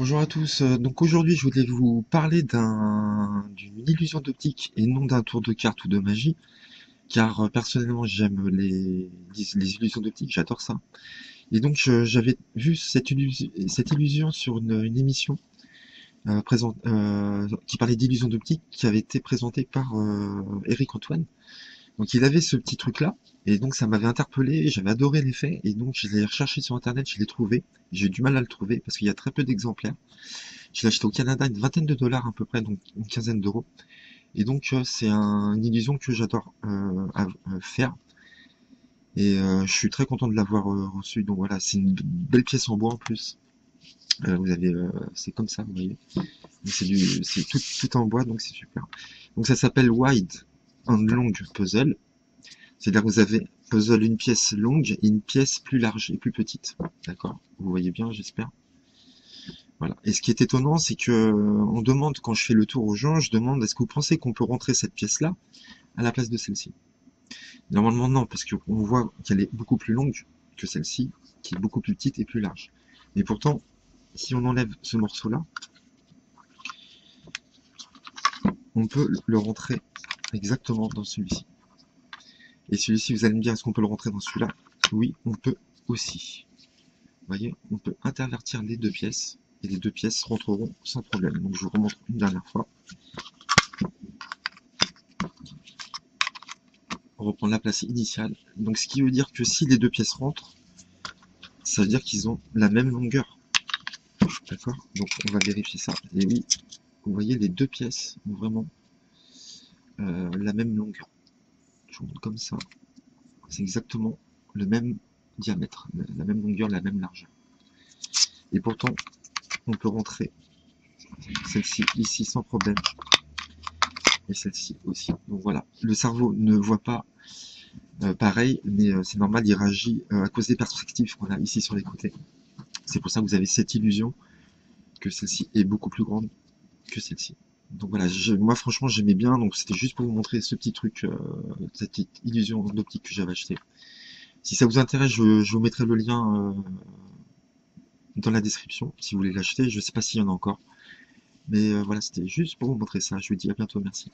Bonjour à tous, euh, donc aujourd'hui je voulais vous parler d'un d'une illusion d'optique et non d'un tour de carte ou de magie, car euh, personnellement j'aime les, illusions d'optique, j'adore ça. Et donc j'avais vu cette illusion, sur une, émission euh, qui parlait d'illusion d'optique qui avait été présentée par Eric Antoine. Donc il avait ce petit truc-là, et donc ça m'avait interpellé, j'avais adoré l'effet, et donc je l'ai recherché sur internet, je l'ai trouvé. J'ai du mal à le trouver parce qu'il y a très peu d'exemplaires. Je l'ai acheté au Canada une vingtaine de dollars à peu près, donc une quinzaine d'euros. Et donc euh, c'est un- une illusion que j'adore euh, à faire. Et euh, je suis très content de l'avoir euh, reçu. Donc voilà, c'est une belle pièce en bois en plus. Euh, vous avez, euh, c'est comme ça, vous voyez. C'est du, c'est tout en bois, donc c'est super. Donc ça s'appelle Wide Long Puzzle. C'est-à-dire que vous avez puzzle une pièce longue et une pièce plus large et plus petite. D'accord? Vous voyez bien, j'espère. Voilà. Et ce qui est étonnant, c'est que euh, on demande, quand je fais le tour aux gens, je demande est-ce que vous pensez qu'on peut rentrer cette pièce-là à la place de celle-ci? Normalement non, parce qu'on voit qu'elle est beaucoup plus longue que celle-ci, qui est beaucoup plus petite et plus large. Mais pourtant, si on enlève ce morceau-là, on peut le rentrer exactement dans celui-ci. Et celui-ci, vous allez me dire, est-ce qu'on peut le rentrer dans celui-là? Oui, on peut aussi. Vous voyez, on peut intervertir les deux pièces, et les deux pièces rentreront sans problème. Donc je vous remontre une dernière fois. On reprend la place initiale. Donc ce qui veut dire que si les deux pièces rentrent, ça veut dire qu'ils ont la même longueur. D'accord? Donc on va vérifier ça. Et oui, vous voyez, les deux pièces ont vraiment euh, la même longueur. Je vous montre comme ça. C'est exactement le même diamètre, la même longueur, la même largeur. Et pourtant, on peut rentrer celle-ci ici sans problème. Et celle-ci aussi. Donc voilà, le cerveau ne voit pas euh, pareil, mais euh, c'est normal, il réagit à cause des perspectives qu'on a ici sur les côtés. C'est pour ça que vous avez cette illusion que celle-ci est beaucoup plus grande que celle-ci. Donc voilà, moi franchement j'aimais bien, donc c'était juste pour vous montrer ce petit truc, euh, cette petite illusion d'optique que j'avais acheté. Si ça vous intéresse, je, je vous mettrai le lien euh, dans la description si vous voulez l'acheter. Je sais pas s'il y en a encore. Mais euh, voilà, c'était juste pour vous montrer ça. Je vous dis à bientôt, merci.